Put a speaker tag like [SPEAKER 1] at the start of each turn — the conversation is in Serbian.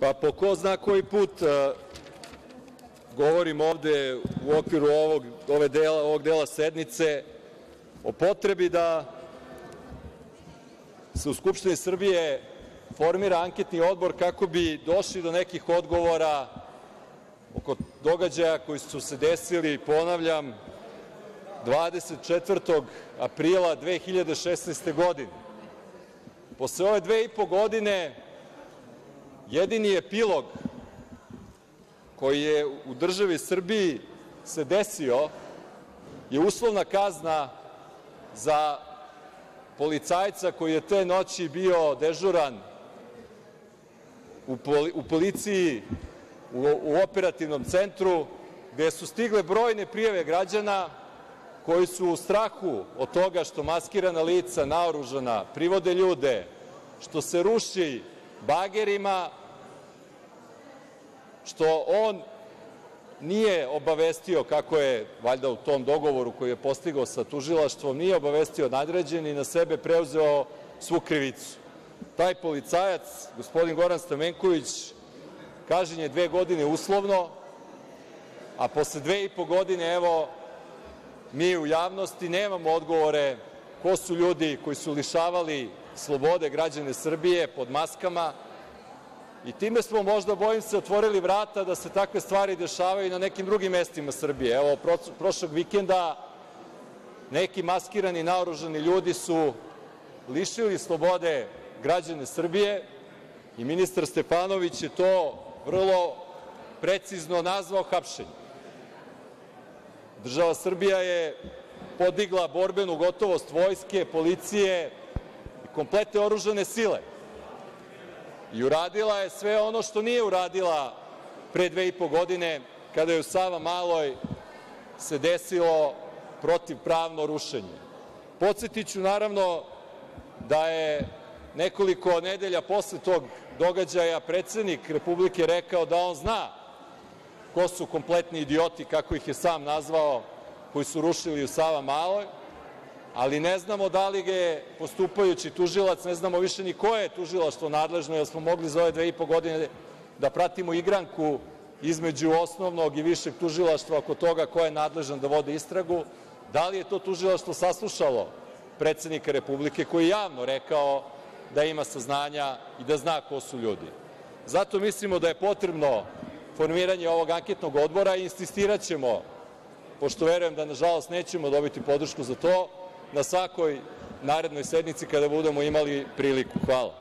[SPEAKER 1] Pa, po ko zna koji put govorim ovde u okviru ovog dela sednice o potrebi da se u Skupštini Srbije formira anketni odbor kako bi došli do nekih odgovora oko događaja koji su se desili, ponavljam, 24. aprila 2016. godine. Posle ove dve i po godine jedini epilog koji je u državi Srbiji se desio je uslovna kazna za policajca koji je te noći bio dežuran u policiji u operativnom centru, gde su stigle brojne prijave građana koji su u strahu od toga što maskirana lica, naoružana, privode ljude, što se ruši bagerima, što on nije obavestio, kako je valjda u tom dogovoru koji je postigao sa tužilaštvom, nije obavestio nadređene i na sebe preuzeo svu krivicu. Taj policajac, gospodin Goran Stamenković, kažnjen je dve godine uslovno, a posle dve i po godine, evo, mi u javnosti nemamo odgovore ko su ljudi koji su lišavali slobode građane Srbije pod maskama i time smo možda, bojim se, otvorili vrata da se takve stvari dešavaju i na nekim drugim mestima Srbije. Evo, prošlog vikenda neki maskirani naoružani ljudi su lišili slobode građane Srbije i ministar Stefanović je to vrlo precizno nazvao hapšenjem. Država Srbija je podigla borbenu gotovost vojske, policije i kompletne oružane sile i uradila je sve ono što nije uradila pre dve i po godine kada je u Savamaloj se desilo protivpravno rušenje. Podsetiću, naravno, da je nekoliko nedelja posle tog događaja predsednik Republike rekao da on zna ko su kompletni idioti, kako ih je sam nazvao, koji su rušili u Savamaloj, ali ne znamo da li ga je postupajući tužilac, ne znamo više ni koje je tužilaštvo nadležno, jer smo mogli za ove dve i po godine da pratimo igranku između osnovnog i višeg tužilaštva oko toga ko je nadležan da vodi istragu, da li je to tužilaštvo saslušalo predsednika Republike koji je javno rekao da ima saznanja i da zna ko su ljudi. Zato mislimo da je potrebno formiranje ovog anketnog odbora i insistiraćemo, pošto verujem da nažalost nećemo dobiti podršku za to, na svakoj narednoj sednici kada budemo imali priliku. Hvala.